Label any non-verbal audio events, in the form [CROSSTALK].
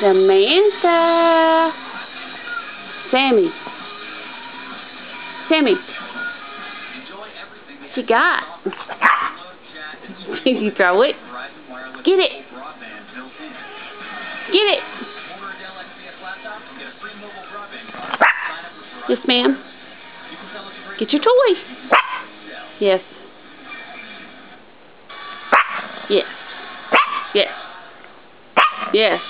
Samantha. Sammy. Sammy. What you got? Did [LAUGHS] you throw it? Get it. Get it. Yes, ma'am. Get your toy. Yes. Yes. Yes. Yes.